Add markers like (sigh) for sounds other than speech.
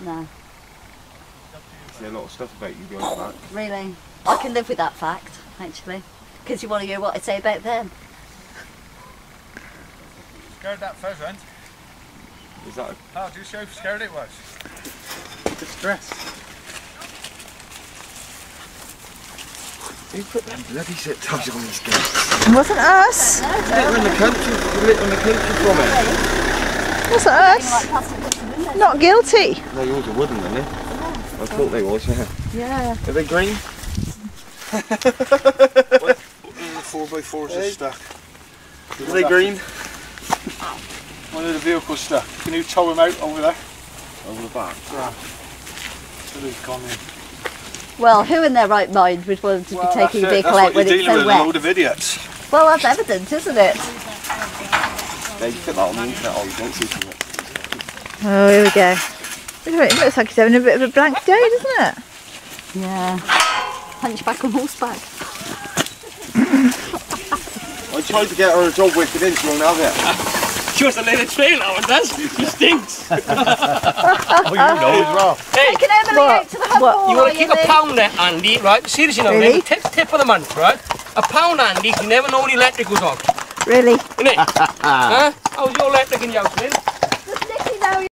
No, See a lot of stuff about you behind that. (laughs) really. I can live with that fact, actually. Because you want to hear what I say about them. Scared that pheasant. Is that a How do you show how scared it was? distress? Who put them bloody zip ties on these guys? It wasn't us. They're in the country, lit on the country from it. It wasn't us. Not guilty. No, yours are wooden, aren't they? I thought they was, yeah. Yeah. Are they green? The four by fours are stuck. Are they green? One of the vehicles stuck. Can you tow him out over there? Over the back. So he's gone in. Well, who in their right mind would want to be taking a vehicle out when it's so with, a wet? load of idiots. Well, that's evident, isn't it? They put that on the internet, oh, you don't see from it. Oh, here we go. It, it looks like he's having a bit of a blank day, doesn't it? Yeah. Hunchback on horseback. (laughs) I tried to get her a job wicked in, she won't have it. She wants to lay the trail out, does She stinks. (laughs) Oh, you know as well. Hey, Taking Emily What? out to the hub What? you want to keep a Lou? pound there, Andy, right? Seriously now, Really? really? tip, tip of the month, right? A pound, Andy, you never know when the electric goes off. Really? Innit? (laughs) huh? How's your electric in your house, Lynn?